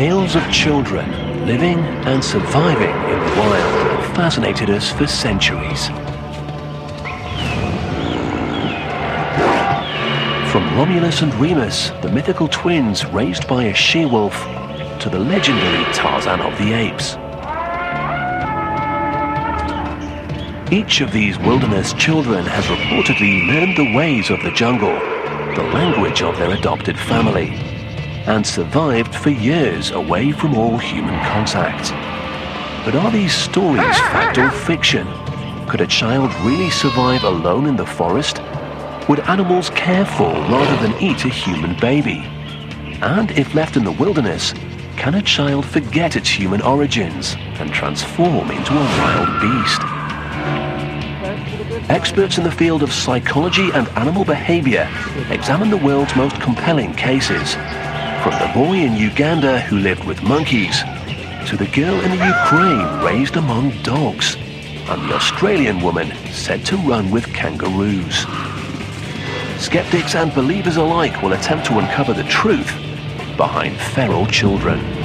Tales of children living and surviving in the wild fascinated us for centuries. From Romulus and Remus, the mythical twins raised by a she-wolf, to the legendary Tarzan of the Apes. Each of these wilderness children has reportedly learned the ways of the jungle, the language of their adopted family, and survived for years away from all human contact. But are these stories fact or fiction? Could a child really survive alone in the forest? Would animals care for rather than eat a human baby? And if left in the wilderness, can a child forget its human origins and transform into a wild beast? Experts in the field of psychology and animal behavior examine the world's most compelling cases, from the boy in Uganda who lived with monkeys, to the girl in the Ukraine raised among dogs, and the Australian woman said to run with kangaroos. Skeptics and believers alike will attempt to uncover the truth behind feral children.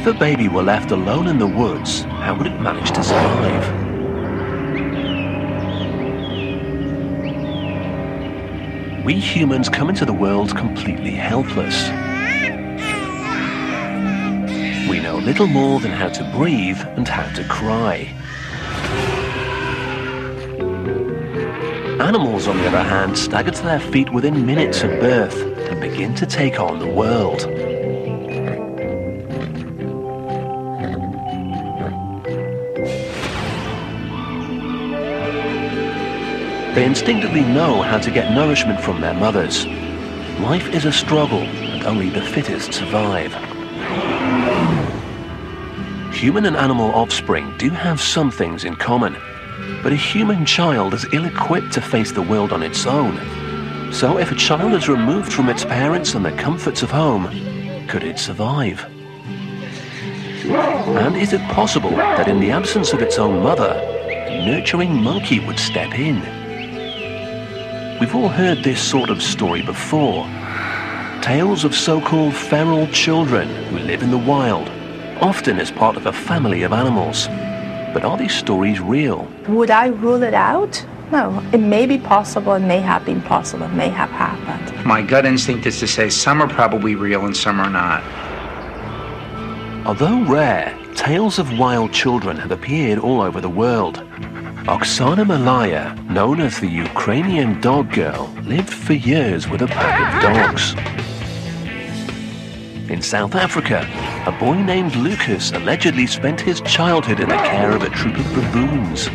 If a baby were left alone in the woods, how would it manage to survive? We humans come into the world completely helpless. We know little more than how to breathe and how to cry. Animals, on the other hand, stagger to their feet within minutes of birth and begin to take on the world. They instinctively know how to get nourishment from their mothers. Life is a struggle, and only the fittest survive. Human and animal offspring do have some things in common, but a human child is ill-equipped to face the world on its own. So if a child is removed from its parents and the comforts of home, could it survive? And is it possible that in the absence of its own mother, a nurturing monkey would step in? We've all heard this sort of story before. Tales of so-called feral children who live in the wild, often as part of a family of animals. But are these stories real? Would I rule it out? No. It may be possible, it may have been possible, it may have happened. My gut instinct is to say some are probably real and some are not. Although rare, tales of wild children have appeared all over the world. Oksana Malaya, known as the Ukrainian dog girl, lived for years with a pack of dogs. In South Africa, a boy named Lucas allegedly spent his childhood in the care of a troop of baboons.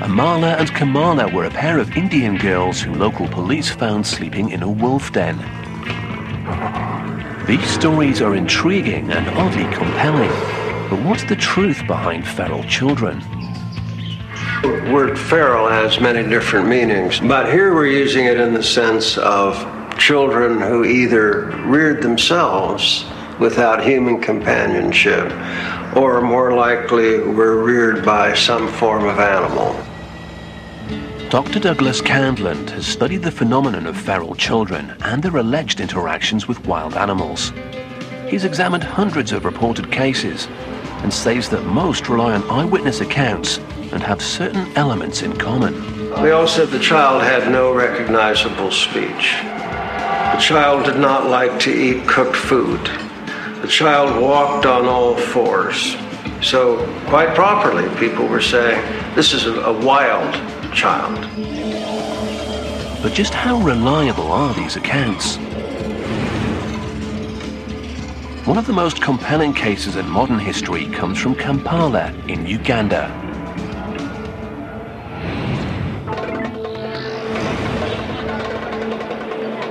Amala and Kamala were a pair of Indian girls who local police found sleeping in a wolf den. These stories are intriguing and oddly compelling. But what's the truth behind feral children? The word feral has many different meanings, but here we're using it in the sense of children who either reared themselves without human companionship or more likely were reared by some form of animal. Dr. Douglas Candland has studied the phenomenon of feral children and their alleged interactions with wild animals. He's examined hundreds of reported cases and says that most rely on eyewitness accounts and have certain elements in common. We all said the child had no recognizable speech. The child did not like to eat cooked food. The child walked on all fours. So, quite properly, people were saying this is a, a wild child. But just how reliable are these accounts? One of the most compelling cases in modern history comes from Kampala in Uganda.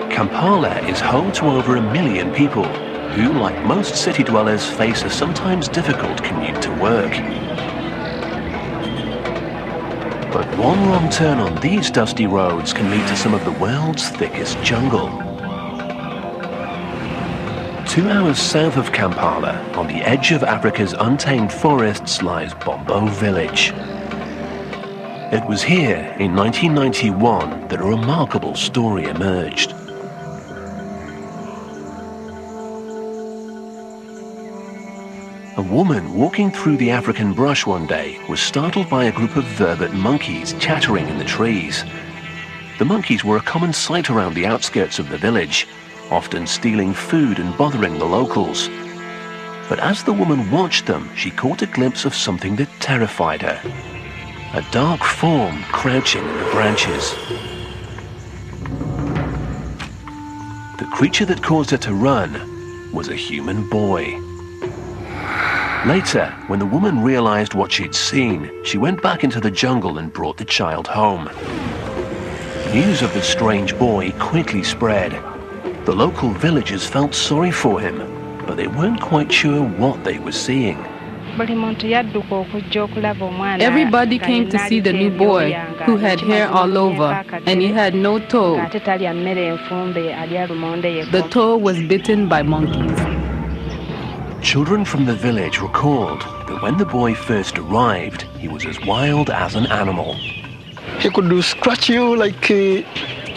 Kampala is home to over a million people who, like most city dwellers, face a sometimes difficult commute to work. But one wrong turn on these dusty roads can lead to some of the world's thickest jungle. Two hours south of Kampala, on the edge of Africa's untamed forests, lies Bombo Village. It was here, in 1991, that a remarkable story emerged. A woman walking through the African brush one day was startled by a group of vervet monkeys chattering in the trees. The monkeys were a common sight around the outskirts of the village, often stealing food and bothering the locals. But as the woman watched them, she caught a glimpse of something that terrified her. A dark form crouching in the branches. The creature that caused her to run was a human boy. Later, when the woman realized what she'd seen, she went back into the jungle and brought the child home. News of the strange boy quickly spread. The local villagers felt sorry for him, but they weren't quite sure what they were seeing. Everybody came to see the new boy who had hair all over and he had no toe. The toe was bitten by monkeys. Children from the village recalled that when the boy first arrived, he was as wild as an animal. He could do scratch you like uh,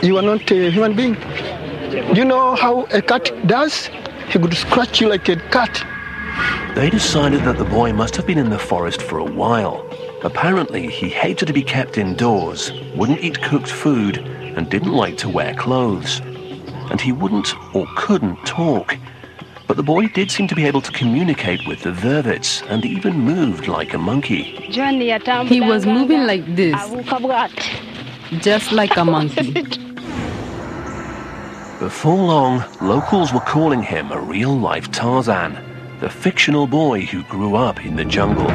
you are not a human being. You know how a cat does? He could scratch you like a cat. They decided that the boy must have been in the forest for a while. Apparently, he hated to be kept indoors, wouldn't eat cooked food, and didn't like to wear clothes. And he wouldn't or couldn't talk. But the boy did seem to be able to communicate with the vervets and even moved like a monkey. He was moving like this, just like a monkey. Before long, locals were calling him a real life Tarzan, the fictional boy who grew up in the jungle.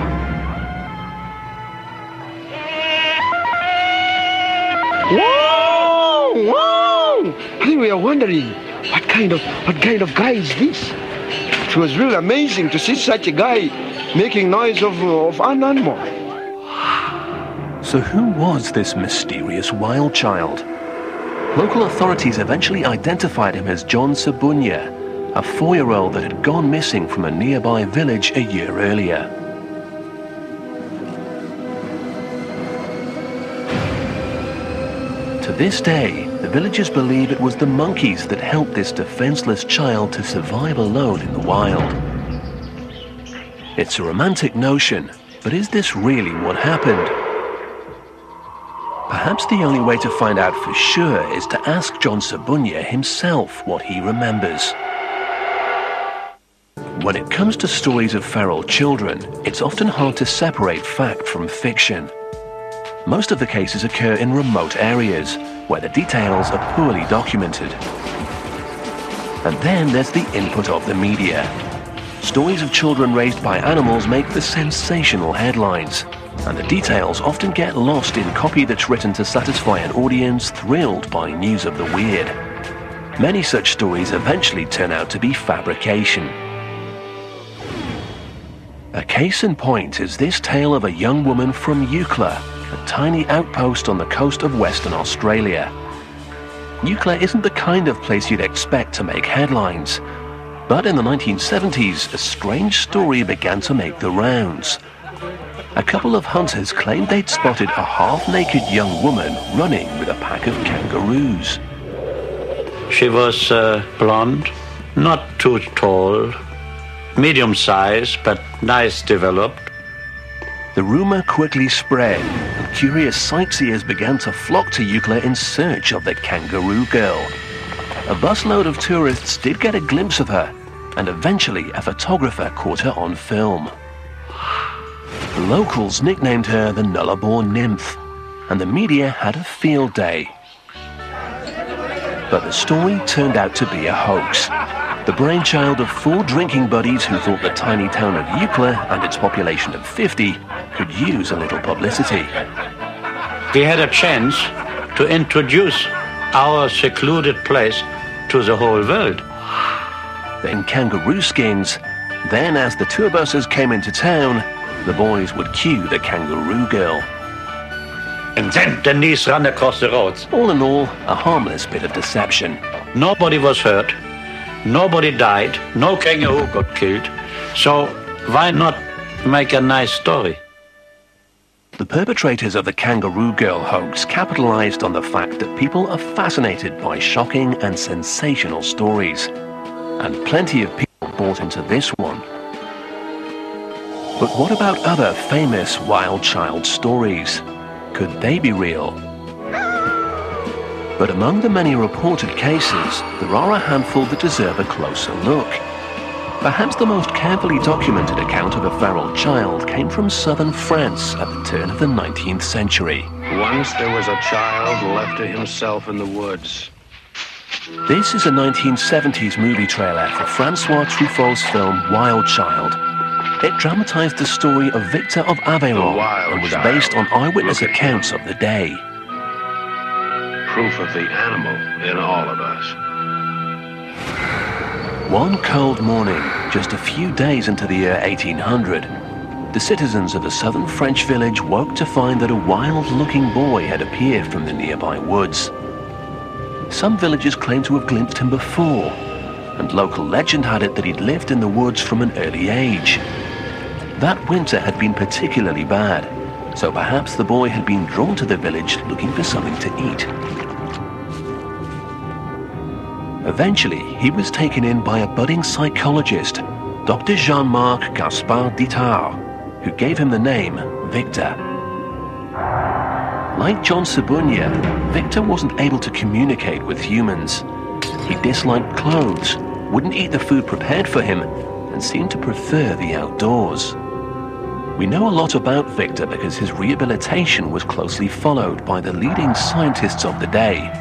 Whoa! Whoa! I think we are wondering what kind of what kind of guy is this? It was really amazing to see such a guy making noise of, of an animal. So who was this mysterious wild child? Local authorities eventually identified him as John Sabunya, a four-year-old that had gone missing from a nearby village a year earlier. To this day, the villagers believe it was the monkeys that helped this defenseless child to survive alone in the wild. It's a romantic notion, but is this really what happened? Perhaps the only way to find out for sure is to ask John Sabunya himself what he remembers. When it comes to stories of feral children, it's often hard to separate fact from fiction. Most of the cases occur in remote areas, where the details are poorly documented. And then there's the input of the media. Stories of children raised by animals make for sensational headlines, and the details often get lost in copy that's written to satisfy an audience thrilled by news of the weird. Many such stories eventually turn out to be fabrication. A case in point is this tale of a young woman from Eucla, a tiny outpost on the coast of Western Australia. Eucla isn't the kind of place you'd expect to make headlines. But in the 1970s, a strange story began to make the rounds. A couple of hunters claimed they'd spotted a half-naked young woman running with a pack of kangaroos. She was uh, blonde, not too tall, medium size, but nice developed. The rumor quickly spread, and curious sightseers began to flock to Eucla in search of the kangaroo girl. A busload of tourists did get a glimpse of her, and eventually a photographer caught her on film. The locals nicknamed her the Nullarbor Nymph, and the media had a field day. But the story turned out to be a hoax. The brainchild of four drinking buddies who thought the tiny town of Eucla and its population of 50 could use a little publicity. We had a chance to introduce our secluded place to the whole world. Then kangaroo skins. Then, as the tour buses came into town, the boys would cue the kangaroo girl. And then Denise ran across the roads. All in all, a harmless bit of deception. Nobody was hurt. Nobody died. No kangaroo got killed. So why not make a nice story? The perpetrators of the Kangaroo Girl hoax capitalized on the fact that people are fascinated by shocking and sensational stories. And plenty of people bought into this one. But what about other famous wild child stories? Could they be real? But among the many reported cases, there are a handful that deserve a closer look. Perhaps the most carefully documented account of a feral child came from southern France at the turn of the 19th century. Once there was a child left to himself in the woods. This is a 1970s movie trailer for Francois Truffaut's film Wild Child. It dramatized the story of Victor of Aveyron and was based on eyewitness accounts of the day. Proof of the animal in all of us. One cold morning, just a few days into the year 1800, the citizens of a southern French village woke to find that a wild-looking boy had appeared from the nearby woods. Some villagers claimed to have glimpsed him before, and local legend had it that he'd lived in the woods from an early age. That winter had been particularly bad, so perhaps the boy had been drawn to the village looking for something to eat. Eventually, he was taken in by a budding psychologist, Dr. Jean-Marc Gaspard Itard, who gave him the name Victor. Like John Sabunya, Victor wasn't able to communicate with humans. He disliked clothes, wouldn't eat the food prepared for him, and seemed to prefer the outdoors. We know a lot about Victor because his rehabilitation was closely followed by the leading scientists of the day,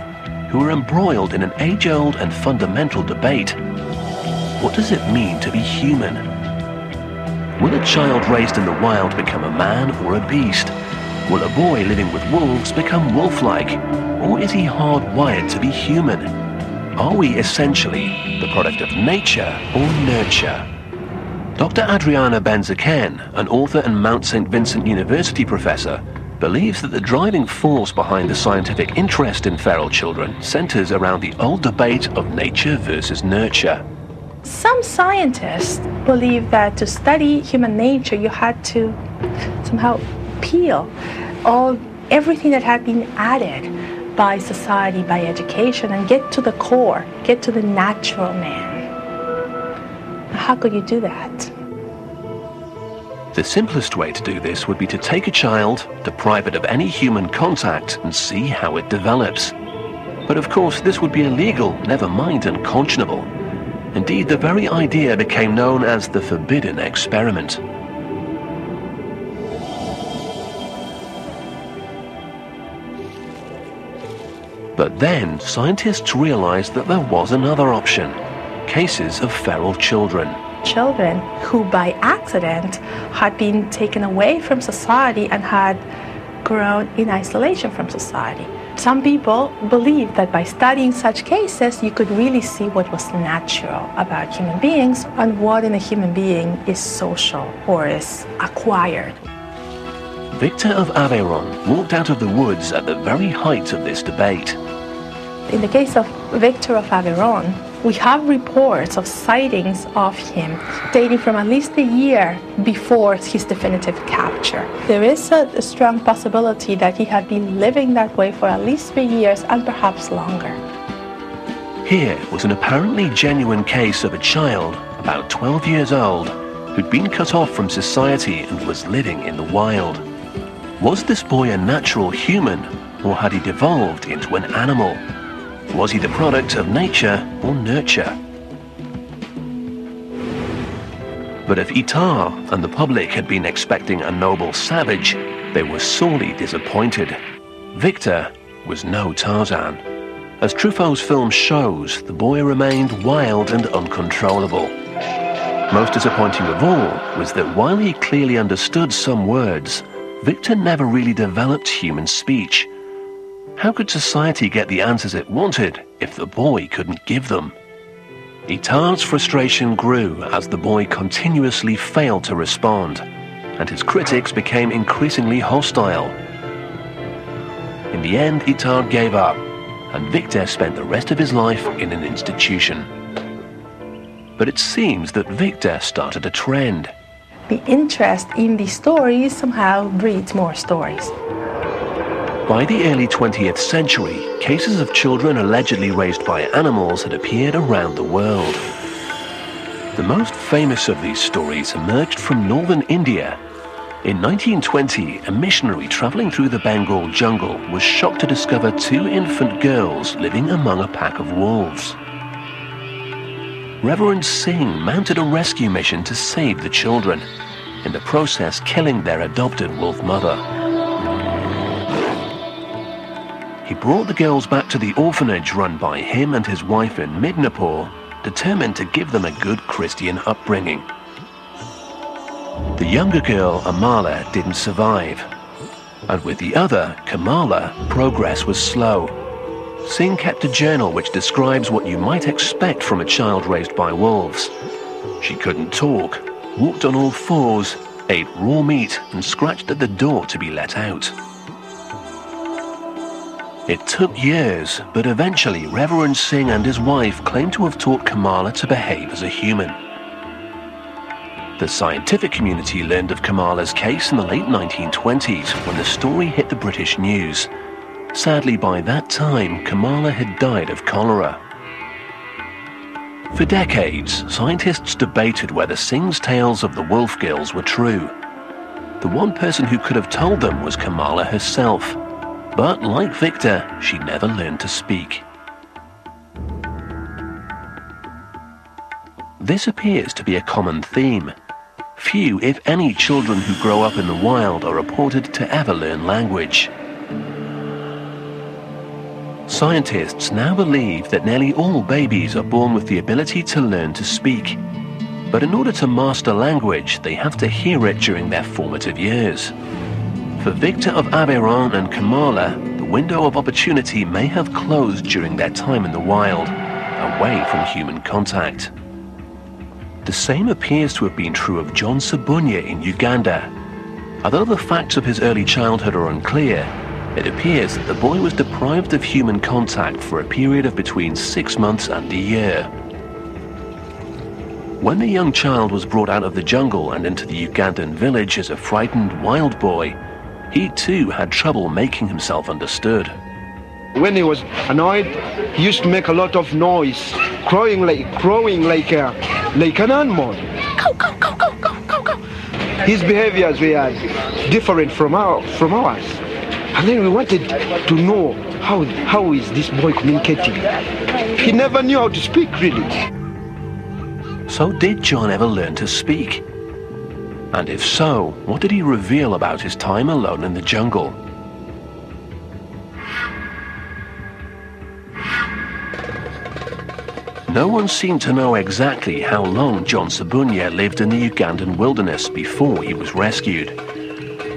who were embroiled in an age-old and fundamental debate. What does it mean to be human? Will a child raised in the wild become a man or a beast? Will a boy living with wolves become wolf-like? Or is he hardwired to be human? Are we essentially the product of nature or nurture? Dr. Adriana Benzaquén, an author and Mount St. Vincent University professor, believes that the driving force behind the scientific interest in feral children centers around the old debate of nature versus nurture. Some scientists believe that to study human nature, you had to somehow peel all everything that had been added by society, by education, and get to the core, get to the natural man. How could you do that? The simplest way to do this would be to take a child, deprive it of any human contact, and see how it develops. But of course, this would be illegal, never mind unconscionable. Indeed, the very idea became known as the forbidden experiment. But then, scientists realized that there was another option. Cases of feral children. Children who by accident had been taken away from society and had grown in isolation from society. Some people believe that by studying such cases, you could really see what was natural about human beings and what in a human being is social or is acquired. Victor of Aveyron walked out of the woods at the very height of this debate. In the case of Victor of Aveyron, we have reports of sightings of him dating from at least a year before his definitive capture. There is a, strong possibility that he had been living that way for at least three years and perhaps longer. Here was an apparently genuine case of a child, about 12 years old, who'd been cut off from society and was living in the wild. Was this boy a natural human, or had he devolved into an animal? Was he the product of nature or nurture? But if Itard and the public had been expecting a noble savage, they were sorely disappointed. Victor was no Tarzan. As Truffaut's film shows, the boy remained wild and uncontrollable. Most disappointing of all was that while he clearly understood some words, Victor never really developed human speech. How could society get the answers it wanted if the boy couldn't give them? Itard's frustration grew as the boy continuously failed to respond, and his critics became increasingly hostile. In the end, Itard gave up, and Victor spent the rest of his life in an institution. But it seems that Victor started a trend. The interest in these stories somehow breeds more stories. By the early 20th century, cases of children allegedly raised by animals had appeared around the world. The most famous of these stories emerged from northern India. In 1920, a missionary traveling through the Bengal jungle was shocked to discover two infant girls living among a pack of wolves. Reverend Singh mounted a rescue mission to save the children, in the process killing their adopted wolf mother. He brought the girls back to the orphanage run by him and his wife in Midnapore, determined to give them a good Christian upbringing. The younger girl, Amala, didn't survive. And with the other, Kamala, progress was slow. Singh kept a journal which describes what you might expect from a child raised by wolves. She couldn't talk, walked on all fours, ate raw meat, and scratched at the door to be let out. It took years, but eventually Reverend Singh and his wife claimed to have taught Kamala to behave as a human. The scientific community learned of Kamala's case in the late 1920s when the story hit the British news. Sadly, by that time, Kamala had died of cholera. For decades, scientists debated whether Singh's tales of the wolf girls were true. The one person who could have told them was Kamala herself. But like Victor, she never learned to speak. This appears to be a common theme. Few, if any, children who grow up in the wild are reported to ever learn language. Scientists now believe that nearly all babies are born with the ability to learn to speak. But in order to master language, they have to hear it during their formative years. For Victor of Aveyron and Kamala, the window of opportunity may have closed during their time in the wild, away from human contact. The same appears to have been true of John Sabunya in Uganda. Although the facts of his early childhood are unclear, it appears that the boy was deprived of human contact for a period of between six months and a year. When the young child was brought out of the jungle and into the Ugandan village as a frightened wild boy, he too had trouble making himself understood. When he was annoyed, he used to make a lot of noise, crowing like crowing like a, like an animal. His behaviors were different from our from ours. And then we wanted to know how, how is this boy communicating. He never knew how to speak, really. So did John ever learn to speak? And if so, what did he reveal about his time alone in the jungle? No one seemed to know exactly how long John Sabunya lived in the Ugandan wilderness before he was rescued.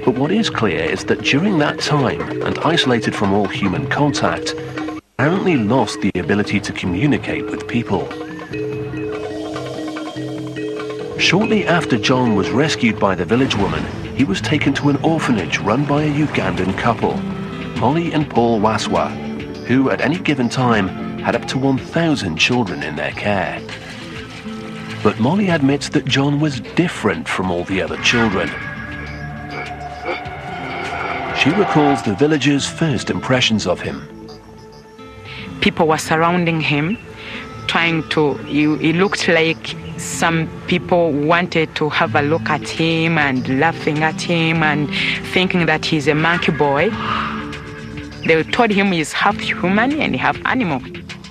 But what is clear is that during that time, and isolated from all human contact, apparently lost the ability to communicate with people. Shortly after John was rescued by the village woman, he was taken to an orphanage run by a Ugandan couple, Molly and Paul Waswa, who at any given time had up to 1,000 children in their care. But Molly admits that John was different from all the other children. She recalls the villagers' first impressions of him. People were surrounding him, trying to, he looked like some people wanted to have a look at him and laughing at him and thinking that he's a monkey boy. They told him he's half human and half animal.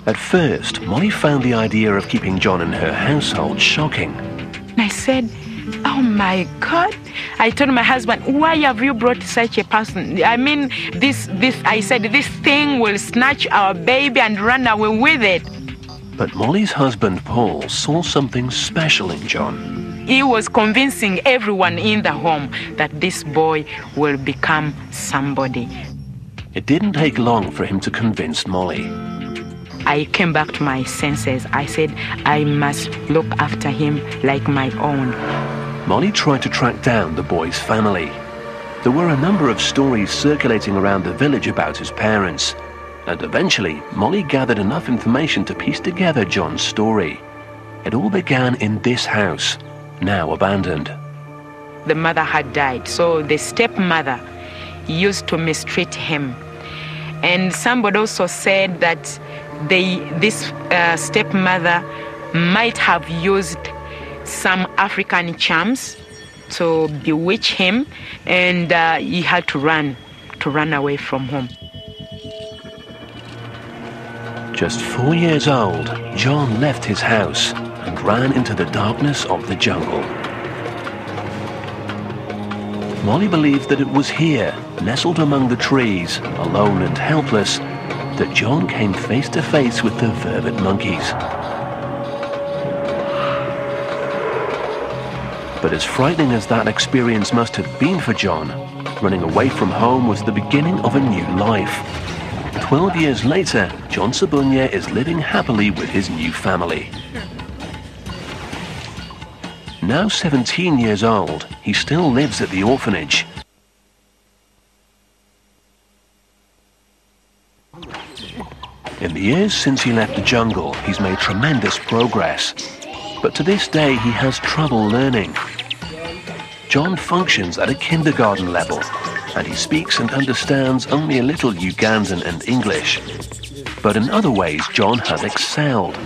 At first, Molly found the idea of keeping John in her household shocking. I said, Oh my God. I told my husband, why have you brought such a person? I mean, this, this, I said, this thing will snatch our baby and run away with it. But Molly's husband, Paul, saw something special in John. He was convincing everyone in the home that this boy will become somebody. It didn't take long for him to convince Molly. I came back to my senses. I said, I must look after him like my own. Molly tried to track down the boy's family. There were a number of stories circulating around the village about his parents, and eventually Molly gathered enough information to piece together John's story. It all began in this house, now abandoned. The mother had died, so the stepmother used to mistreat him. And somebody also said that they, this uh, stepmother might have used some African charms to bewitch him, and uh, he had to run, to run away from home. Just four years old, John left his house and ran into the darkness of the jungle. Molly believed that it was here, nestled among the trees, alone and helpless, that John came face to face with the vervet monkeys. But as frightening as that experience must have been for John, running away from home was the beginning of a new life. Twelve years later, John Sabunya is living happily with his new family. Now 17 years old, he still lives at the orphanage. In the years since he left the jungle, he's made tremendous progress. But to this day, he has trouble learning. John functions at a kindergarten level, and he speaks and understands only a little Ugandan and English. But in other ways, John has excelled.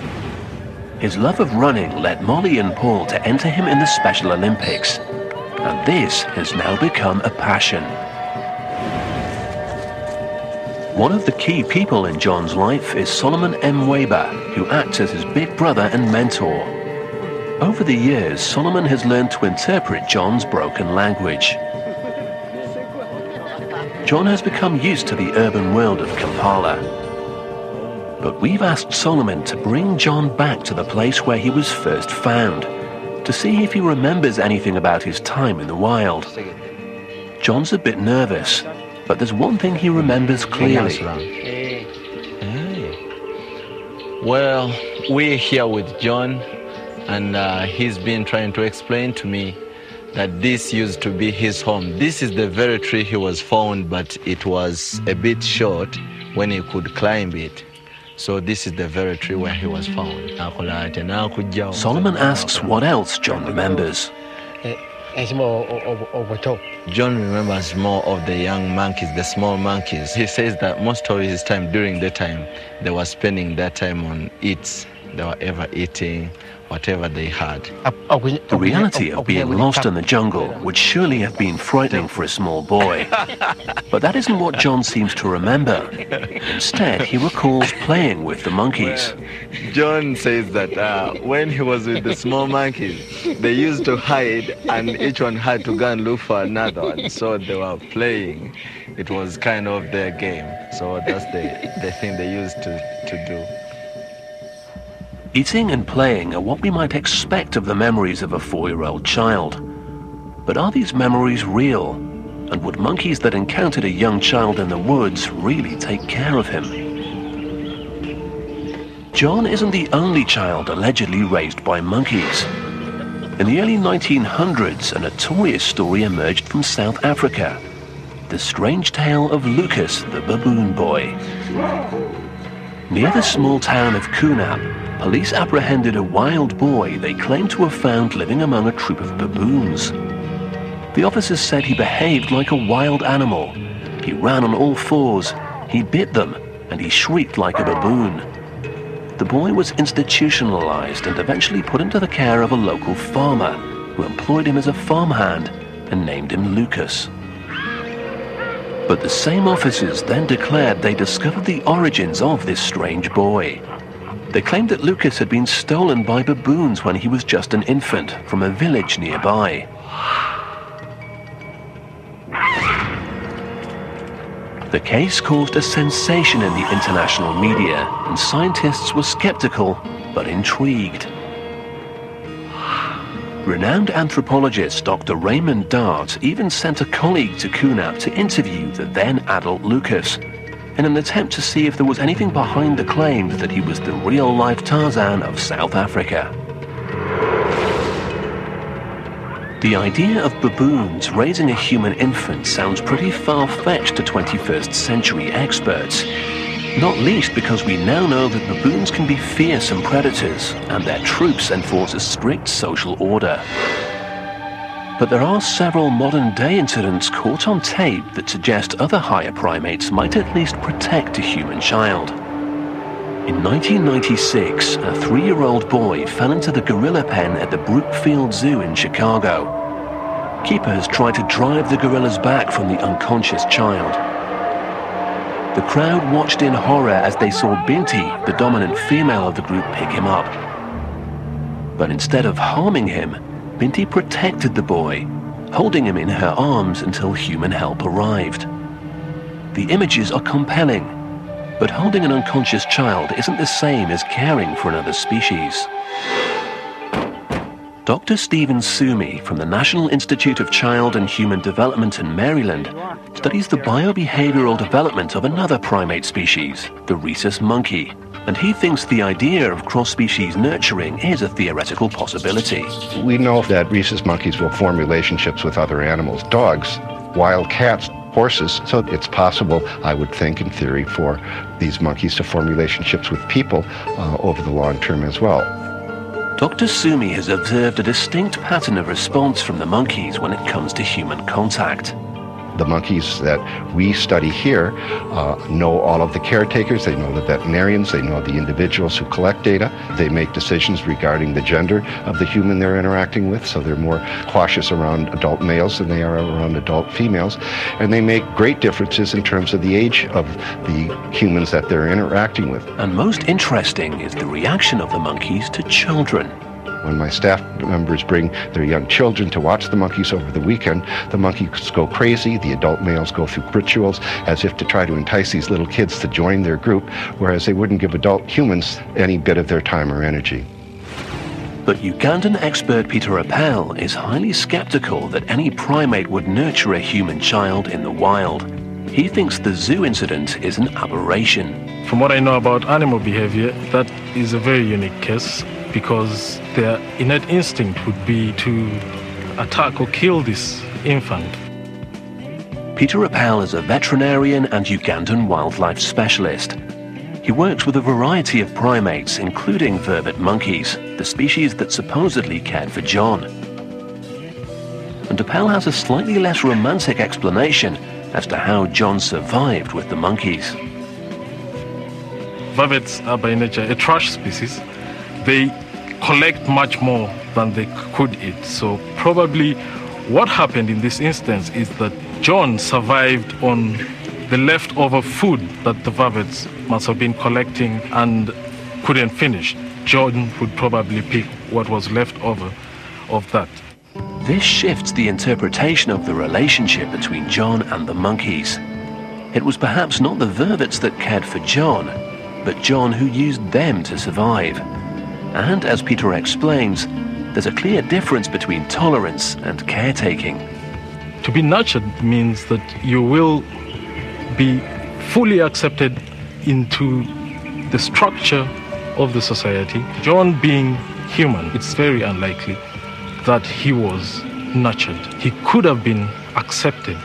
His love of running led Molly and Paul to enter him in the Special Olympics, and this has now become a passion. One of the key people in John's life is Solomon M. Weber, who acts as his big brother and mentor. Over the years, Solomon has learned to interpret John's broken language. John has become used to the urban world of Kampala. But we've asked Solomon to bring John back to the place where he was first found, to see if he remembers anything about his time in the wild. John's a bit nervous, but there's one thing he remembers clearly. Well, we're here with John, and uh, he's been trying to explain to me that this used to be his home. This is the very tree he was found, but it was a bit short when he could climb it. So this is the very tree where he was found. Solomon asks what else John remembers. John remembers more of the young monkeys, the small monkeys. He says that most of his time during the time, they were spending that time on eats. They were ever eating whatever they had. The reality of being lost in the jungle would surely have been frightening for a small boy. But that isn't what John seems to remember. Instead, he recalls playing with the monkeys. John says that uh, when he was with the small monkeys, they used to hide and each one had to go and look for another one. So they were playing. It was kind of their game. So that's the, the thing they used to, to do. Eating and playing are what we might expect of the memories of a four-year-old child. But are these memories real? And would monkeys that encountered a young child in the woods really take care of him? John isn't the only child allegedly raised by monkeys. In the early 1900s, a notorious story emerged from South Africa. The strange tale of Lucas, the baboon boy. Near the small town of Kunap, police apprehended a wild boy they claimed to have found living among a troop of baboons. The officers said he behaved like a wild animal. He ran on all fours, he bit them, and he shrieked like a baboon. The boy was institutionalized and eventually put into the care of a local farmer, who employed him as a farmhand and named him Lucas. But the same officers then declared they discovered the origins of this strange boy. They claimed that Lucas had been stolen by baboons when he was just an infant from a village nearby. The case caused a sensation in the international media, and scientists were skeptical but intrigued. Renowned anthropologist Dr. Raymond Dart even sent a colleague to Kunap to interview the then adult Lucas in an attempt to see if there was anything behind the claims that he was the real-life Tarzan of South Africa. The idea of baboons raising a human infant sounds pretty far-fetched to 21st century experts, not least because we now know that baboons can be fearsome predators and their troops enforce a strict social order. But there are several modern-day incidents caught on tape that suggest other higher primates might at least protect a human child. In 1996, a three-year-old boy fell into the gorilla pen at the Brookfield Zoo in Chicago. Keepers tried to drive the gorillas back from the unconscious child. The crowd watched in horror as they saw Binti, the dominant female of the group, pick him up. But instead of harming him, Binti protected the boy, holding him in her arms until human help arrived. The images are compelling, but holding an unconscious child isn't the same as caring for another species. Dr. Stephen Suomi from the National Institute of Child and Human Development in Maryland studies the biobehavioral development of another primate species, the rhesus monkey and he thinks the idea of cross-species nurturing is a theoretical possibility. We know that rhesus monkeys will form relationships with other animals, dogs, wild cats, horses, so it's possible, I would think, in theory, for these monkeys to form relationships with people uh, over the long term as well. Dr. Suomi has observed a distinct pattern of response from the monkeys when it comes to human contact the monkeys that we study here uh, know all of the caretakers, they know the veterinarians, they know the individuals who collect data. They make decisions regarding the gender of the human they're interacting with, so they're more cautious around adult males than they are around adult females. And they make great differences in terms of the age of the humans that they're interacting with. And most interesting is the reaction of the monkeys to children. When my staff members bring their young children to watch the monkeys over the weekend, the monkeys go crazy. The adult males go through rituals as if to try to entice these little kids to join their group, whereas they wouldn't give adult humans any bit of their time or energy. But Ugandan expert Peter Apell is highly skeptical that any primate would nurture a human child in the wild. He thinks the zoo incident is an aberration. From what I know about animal behavior, that is a very unique case because their innate instinct would be to attack or kill this infant. Peter Apell is a veterinarian and Ugandan wildlife specialist. He works with a variety of primates, including vervet monkeys, the species that supposedly cared for John. And Apell has a slightly less romantic explanation as to how John survived with the monkeys. Vervets are by nature a trash species. They collect much more than they could eat. So probably what happened in this instance is that John survived on the leftover food that the vervets must have been collecting and couldn't finish. John would probably pick what was left over of that. This shifts the interpretation of the relationship between John and the monkeys. It was perhaps not the vervets that cared for John, but John who used them to survive. And as Peter explains, there's a clear difference between tolerance and caretaking. To be nurtured means that you will be fully accepted into the structure of the society. John being human, it's very unlikely that he was nurtured. He could have been accepted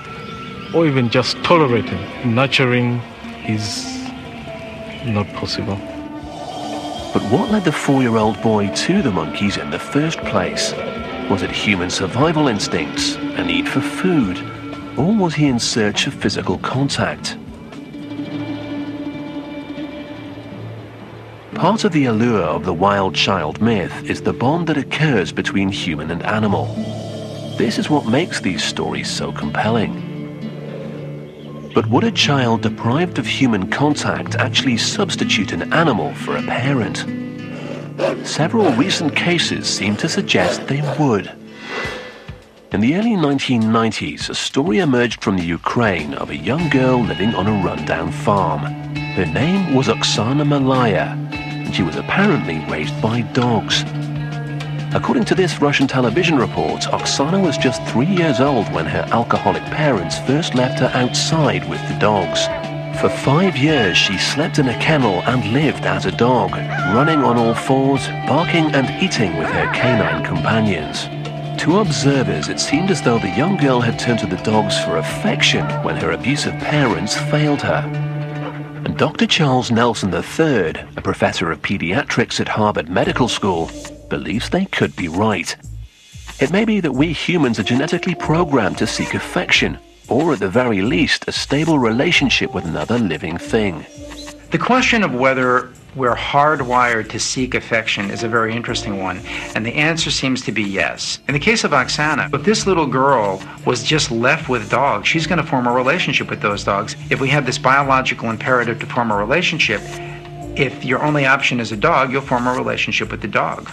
or even just tolerated. Nurturing is not possible. But what led the four-year-old boy to the monkeys in the first place? Was it human survival instincts, a need for food, or was he in search of physical contact? Part of the allure of the wild child myth is the bond that occurs between human and animal. This is what makes these stories so compelling. But would a child deprived of human contact actually substitute an animal for a parent? Several recent cases seem to suggest they would. In the early 1990s, a story emerged from the Ukraine of a young girl living on a rundown farm. Her name was Oksana Malaya, and she was apparently raised by dogs. According to this Russian television report, Oksana was just three years old when her alcoholic parents first left her outside with the dogs. For five years, she slept in a kennel and lived as a dog, running on all fours, barking and eating with her canine companions. To observers, it seemed as though the young girl had turned to the dogs for affection when her abusive parents failed her. And Dr. Charles Nelson III, a professor of pediatrics at Harvard Medical School, believes they could be right. It may be that we humans are genetically programmed to seek affection, or at the very least, a stable relationship with another living thing. The question of whether we're hardwired to seek affection is a very interesting one, and the answer seems to be yes. In the case of Oksana, if this little girl was just left with dogs, she's going to form a relationship with those dogs. If we have this biological imperative to form a relationship, if your only option is a dog, you'll form a relationship with the dog.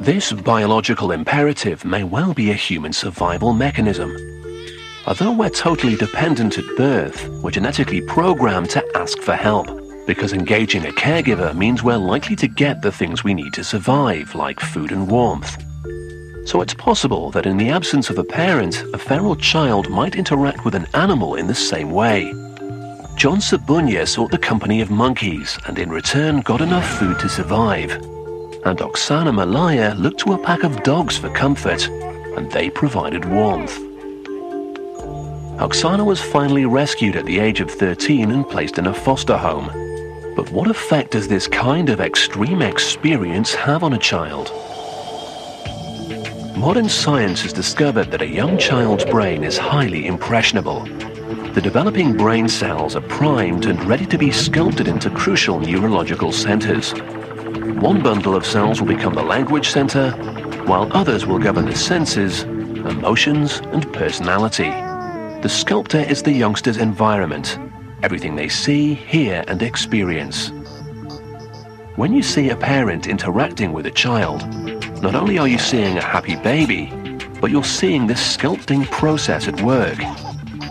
This biological imperative may well be a human survival mechanism. Although we're totally dependent at birth, we're genetically programmed to ask for help because engaging a caregiver means we're likely to get the things we need to survive, like food and warmth. So it's possible that in the absence of a parent, a feral child might interact with an animal in the same way. John Sabunya sought the company of monkeys and in return got enough food to survive. And Oksana Malaya looked to a pack of dogs for comfort, and they provided warmth. Oksana was finally rescued at the age of 13 and placed in a foster home. But what effect does this kind of extreme experience have on a child? Modern science has discovered that a young child's brain is highly impressionable. The developing brain cells are primed and ready to be sculpted into crucial neurological centers. One bundle of cells will become the language center, while others will govern the senses, emotions, and personality. The sculptor is the youngster's environment, everything they see, hear, and experience. When you see a parent interacting with a child, not only are you seeing a happy baby, but you're seeing this sculpting process at work,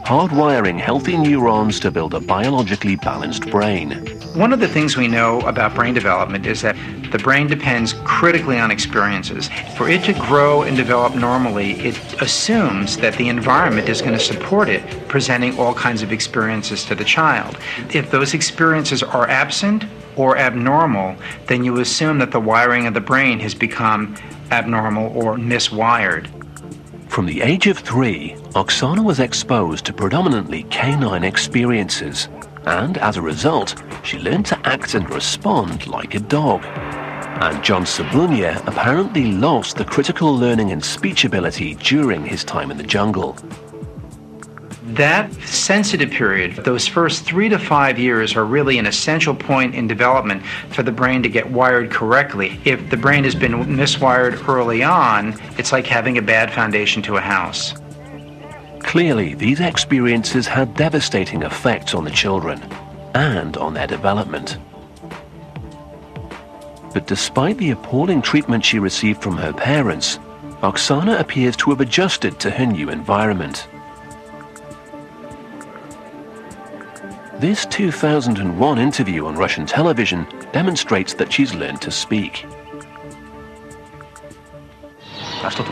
hardwiring healthy neurons to build a biologically balanced brain. One of the things we know about brain development is that the brain depends critically on experiences. For it to grow and develop normally, it assumes that the environment is going to support it, presenting all kinds of experiences to the child. If those experiences are absent or abnormal, then you assume that the wiring of the brain has become abnormal or miswired. From the age of three, Oksana was exposed to predominantly canine experiences, and as a result, she learned to act and respond like a dog. And John Sabunya apparently lost the critical learning and speech ability during his time in the jungle. That sensitive period, those first three to five years, are really an essential point in development for the brain to get wired correctly. If the brain has been miswired early on, it's like having a bad foundation to a house. Clearly, these experiences had devastating effects on the children and on their development. But despite the appalling treatment she received from her parents, Oksana appears to have adjusted to her new environment. This 2001 interview on Russian television demonstrates that she's learned to speak.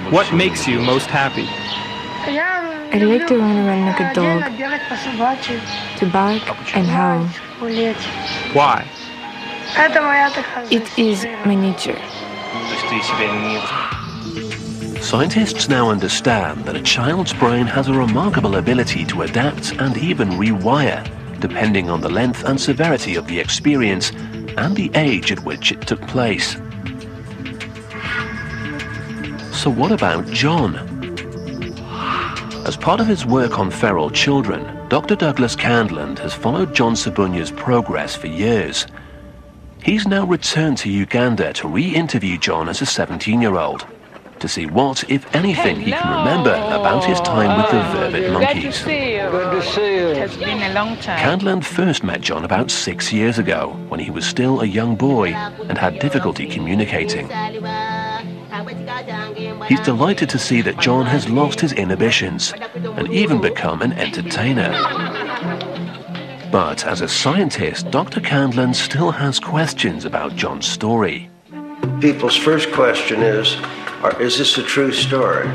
What makes you most happy? I like to run around like a dog, to bark and howl. Why? It is my nature. Scientists now understand that a child's brain has a remarkable ability to adapt and even rewire, depending on the length and severity of the experience and the age at which it took place. So what about John? As part of his work on feral children, Dr. Douglas Candland has followed John Sabunya's progress for years. He's now returned to Uganda to re-interview John as a 17-year-old to see what, if anything, he can remember about his time with the vervet monkeys. Good to see you. Good to see you. It has been a long time. Candland first met John about six years ago when he was still a young boy and had difficulty communicating. He's delighted to see that John has lost his inhibitions and even become an entertainer. But as a scientist, Dr. Candland still has questions about John's story. People's first question is Is this a true story?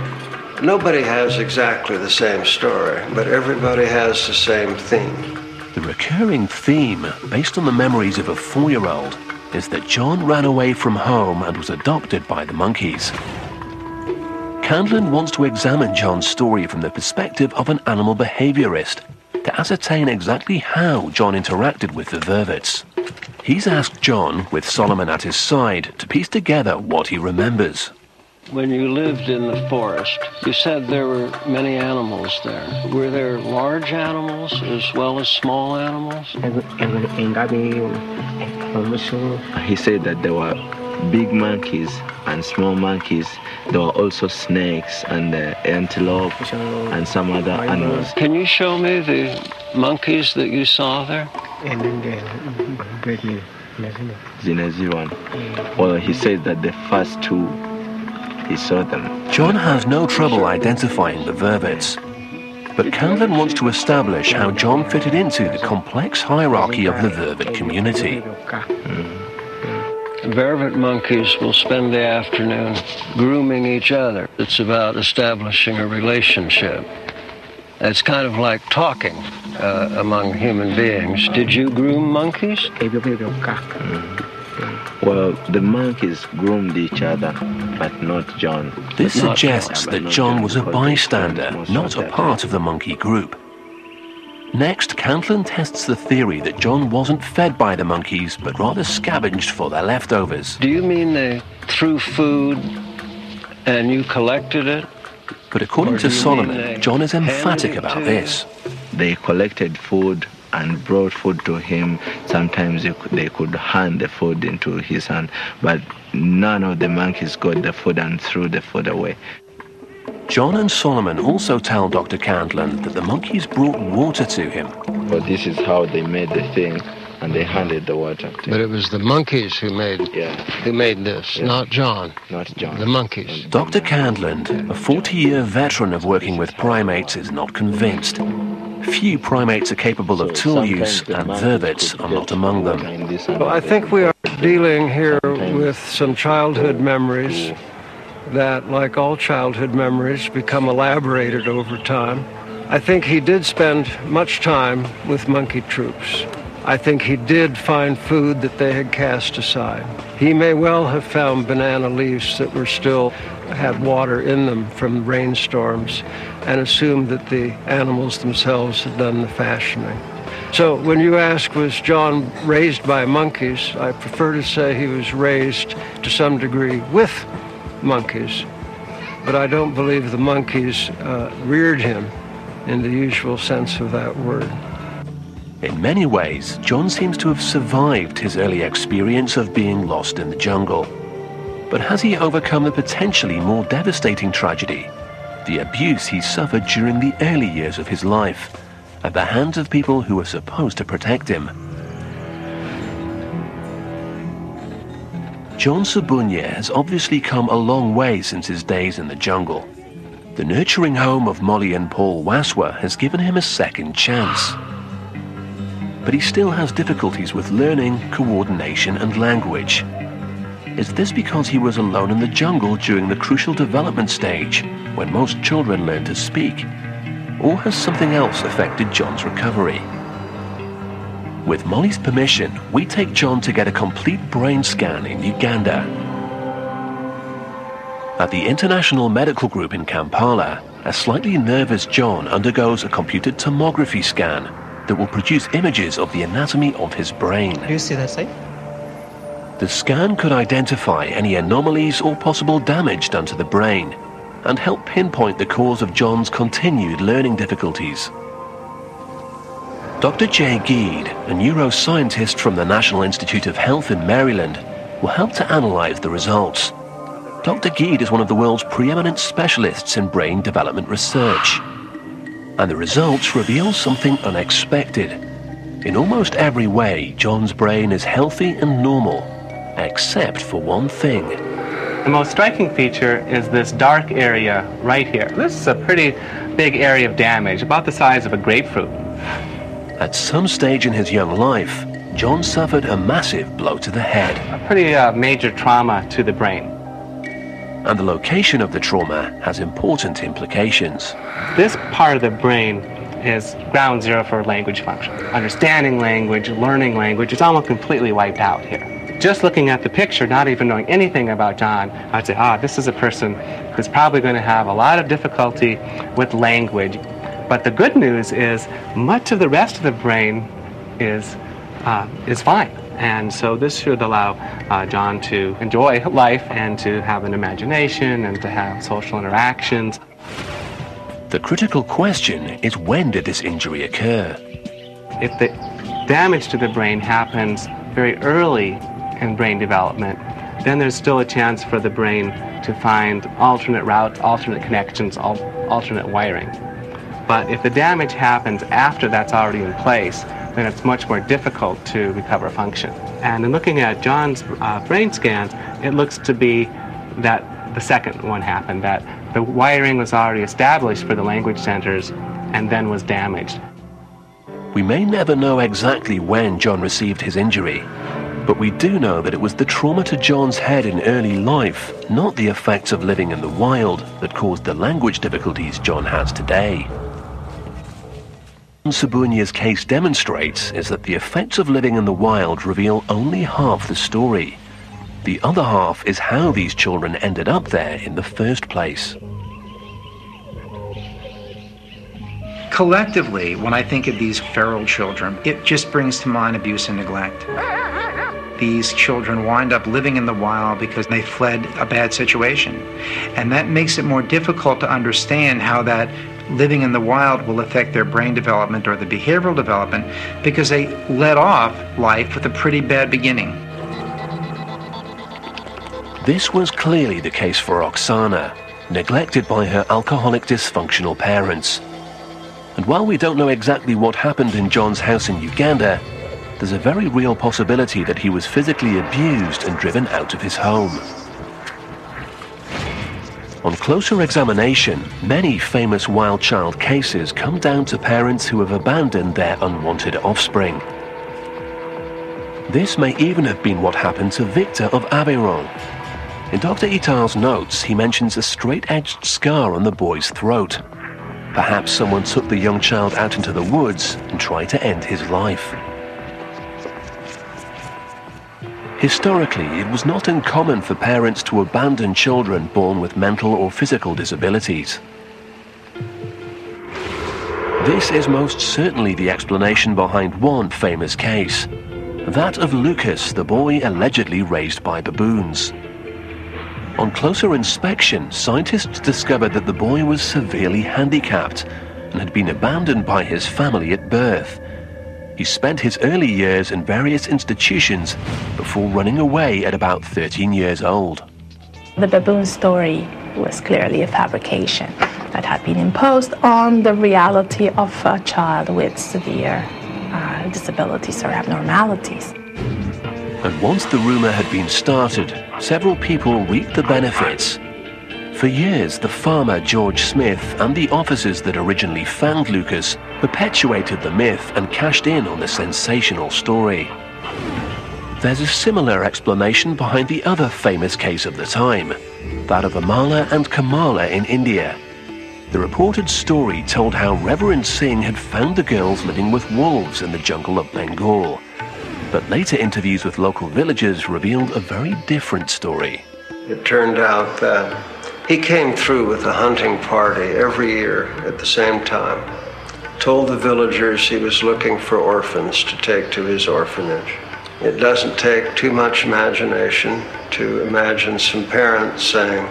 Nobody has exactly the same story, but everybody has the same theme. The recurring theme, based on the memories of a four year old, is that John ran away from home and was adopted by the monkeys. Candland wants to examine John's story from the perspective of an animal behaviorist to ascertain exactly how John interacted with the vervets. He's asked John, with Solomon at his side, to piece together what he remembers. When you lived in the forest, you said there were many animals there. Were there large animals as well as small animals? He said that there were big monkeys and small monkeys. There were also snakes and uh, antelope and some other animals. Can you show me the monkeys that you saw there? Well, he said that the first two, he saw them. John has no trouble identifying the vervets. But Candland wants to establish how John fitted into the complex hierarchy of the vervet community. Mm. Vervet monkeys will spend the afternoon grooming each other. It's about establishing a relationship. It's kind of like talking uh, among human beings. Did you groom monkeys? Well, the monkeys groomed each other, but not John. This suggests that John was a bystander, not a part of the monkey group. Next, Candland tests the theory that John wasn't fed by the monkeys, but rather scavenged for their leftovers. Do you mean they threw food and you collected it? But according to Solomon, John is emphatic about this. They collected food and brought food to him. Sometimes they could, hand the food into his hand, but none of the monkeys got the food and threw the food away. John and Solomon also tell Dr. Candland that the monkeys brought water to him. But this is how they made the thing, and they handed the water. To but it was the monkeys who made yeah. who made this, yeah. not John. Not John. The monkeys. Dr. Candland, a 40-year veteran of working with primates, is not convinced. Few primates are capable of tool use, and vervets are not among them. Well, I think we are dealing here with some childhood memories that, like all childhood memories, become elaborated over time. I think he did spend much time with monkey troops. I think he did find food that they had cast aside. He may well have found banana leaves that were still had water in them from rainstorms and assumed that the animals themselves had done the fashioning. So when you ask, was John raised by monkeys, I prefer to say he was raised to some degree with monkeys, but I don't believe the monkeys uh, reared him in the usual sense of that word. In many ways, John seems to have survived his early experience of being lost in the jungle. But has he overcome the potentially more devastating tragedy, the abuse he suffered during the early years of his life, at the hands of people who were supposed to protect him? John Sabunya has obviously come a long way since his days in the jungle. The nurturing home of Molly and Paul Waswa has given him a second chance. But he still has difficulties with learning, coordination and language. Is this because he was alone in the jungle during the crucial development stage, when most children learn to speak? Or has something else affected John's recovery? With Molly's permission, we take John to get a complete brain scan in Uganda. At the International Medical Group in Kampala, a slightly nervous John undergoes a computed tomography scan that will produce images of the anatomy of his brain. Do you see that side? The scan could identify any anomalies or possible damage done to the brain and help pinpoint the cause of John's continued learning difficulties. Dr. Jay Giedd, a neuroscientist from the National Institute of Health in Maryland, will help to analyze the results. Dr. Giedd is one of the world's preeminent specialists in brain development research. And the results reveal something unexpected. In almost every way, John's brain is healthy and normal, except for one thing. The most striking feature is this dark area right here. This is a pretty big area of damage, about the size of a grapefruit. At some stage in his young life, John suffered a massive blow to the head. A pretty uh, major trauma to the brain. And the location of the trauma has important implications. This part of the brain is ground zero for language function. Understanding language, learning language, it's almost completely wiped out here. just looking at the picture, not even knowing anything about John, I'd say, ah, this is a person who's probably going to have a lot of difficulty with language. But the good news is much of the rest of the brain is, uh, is fine. And so this should allow uh, John to enjoy life and to have an imagination and to have social interactions. The critical question is when did this injury occur? If the damage to the brain happens very early in brain development, then there's still a chance for the brain to find alternate routes, alternate connections, alternate wiring. But if the damage happens after that's already in place, then it's much more difficult to recover function. And in looking at John's uh, brain scans, it looks to be that the second one happened, that the wiring was already established for the language centers and then was damaged. We may never know exactly when John received his injury, but we do know that it was the trauma to John's head in early life, not the effects of living in the wild, that caused the language difficulties John has today. Sabunya's case demonstrates is that the effects of living in the wild reveal only half the story. The other half is how these children ended up there in the first place. Collectively, when I think of these feral children, it just brings to mind abuse and neglect. These children wind up living in the wild because they fled a bad situation. And that makes it more difficult to understand how that living in the wild will affect their brain development or the behavioral development because they let off life with a pretty bad beginning. This was clearly the case for Oksana, neglected by her alcoholic dysfunctional parents. And while we don't know exactly what happened in John's house in Uganda, there's a very real possibility that he was physically abused and driven out of his home. On closer examination, many famous wild child cases come down to parents who have abandoned their unwanted offspring. This may even have been what happened to Victor of Aveyron. In Dr. Itard's notes, he mentions a straight-edged scar on the boy's throat. Perhaps someone took the young child out into the woods and tried to end his life. Historically, it was not uncommon for parents to abandon children born with mental or physical disabilities. This is most certainly the explanation behind one famous case, that of Lucas, the boy allegedly raised by baboons. On closer inspection, scientists discovered that the boy was severely handicapped and had been abandoned by his family at birth. He spent his early years in various institutions before running away at about 13 years old. The baboon story was clearly a fabrication that had been imposed on the reality of a child with severe uh, disabilities or abnormalities. And once the rumor had been started, several people reaped the benefits for years, the farmer George Smith and the officers that originally found Lucas perpetuated the myth and cashed in on the sensational story. There's a similar explanation behind the other famous case of the time, that of Amala and Kamala in India. The reported story told how Reverend Singh had found the girls living with wolves in the jungle of Bengal. But later interviews with local villagers revealed a very different story. It turned out that he came through with a hunting party every year at the same time. Told the villagers he was looking for orphans to take to his orphanage. It doesn't take too much imagination to imagine some parents saying,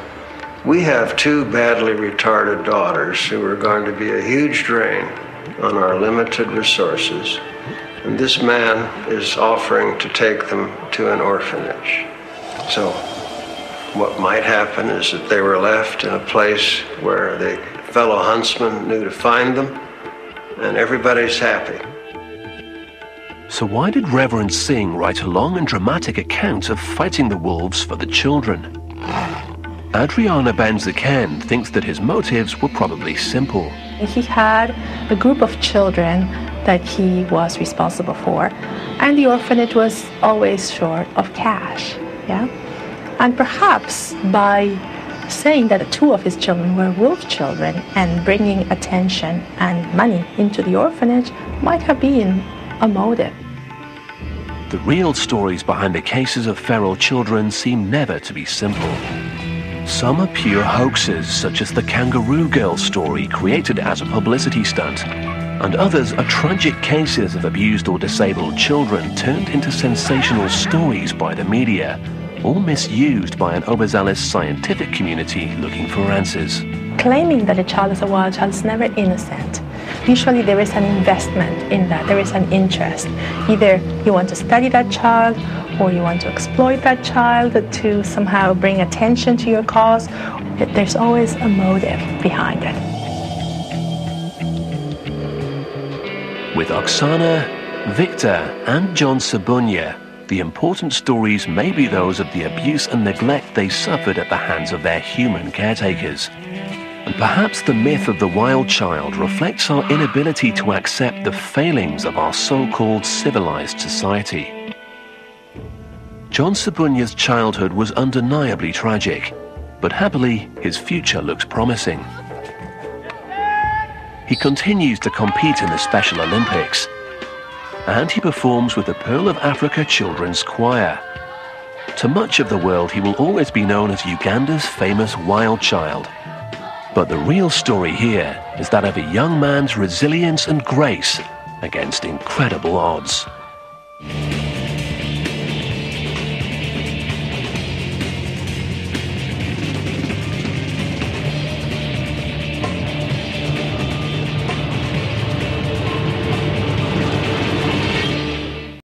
We have two badly retarded daughters who are going to be a huge drain on our limited resources, and this man is offering to take them to an orphanage. So what might happen is that they were left in a place where the fellow huntsman knew to find them, and everybody's happy. So, why did Reverend Singh write a long and dramatic account of fighting the wolves for the children? Adriana Benzaquén thinks that his motives were probably simple. He had a group of children that he was responsible for, and the orphanage was always short of cash. Yeah? And perhaps by saying that two of his children were wolf children and bringing attention and money into the orphanage might have been a motive. The real stories behind the cases of feral children seem never to be simple. Some are pure hoaxes, such as the Kangaroo Girl story created as a publicity stunt, and others are tragic cases of abused or disabled children turned into sensational stories by the media, or misused by an overzealous scientific community looking for answers. Claiming that a child is a wild child is never innocent. Usually there is an investment in that, there is an interest. Either you want to study that child or you want to exploit that child to somehow bring attention to your cause. There's always a motive behind it. With Oksana, Victor, and John Sabunya, the important stories may be those of the abuse and neglect they suffered at the hands of their human caretakers. And perhaps the myth of the wild child reflects our inability to accept the failings of our so-called civilized society. John Sabunya's childhood was undeniably tragic, but happily his future looks promising. He continues to compete in the Special Olympics, and he performs with the Pearl of Africa Children's Choir. To much of the world, he will always be known as Uganda's famous wild child. But the real story here is that of a young man's resilience and grace against incredible odds.